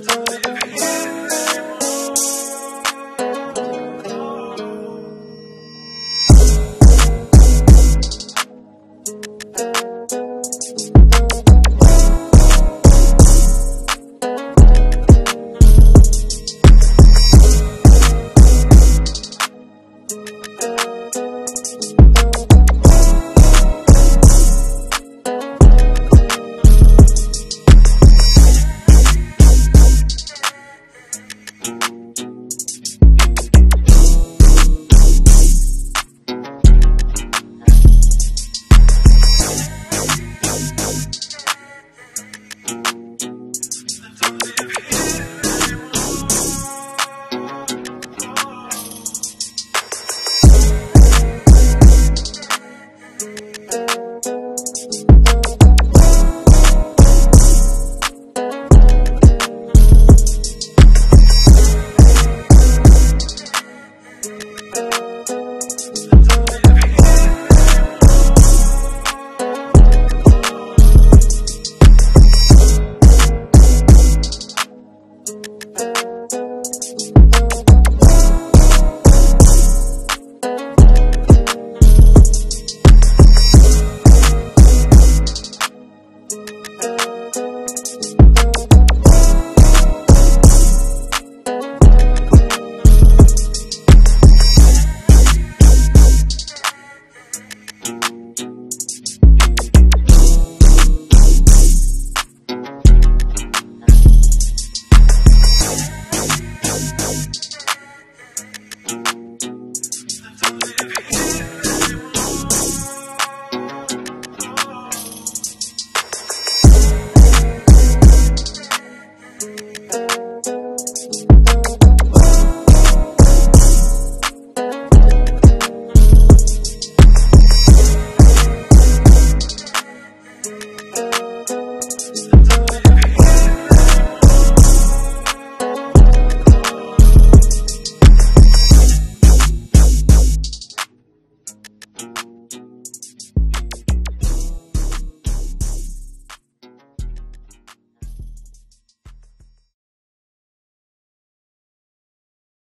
do it.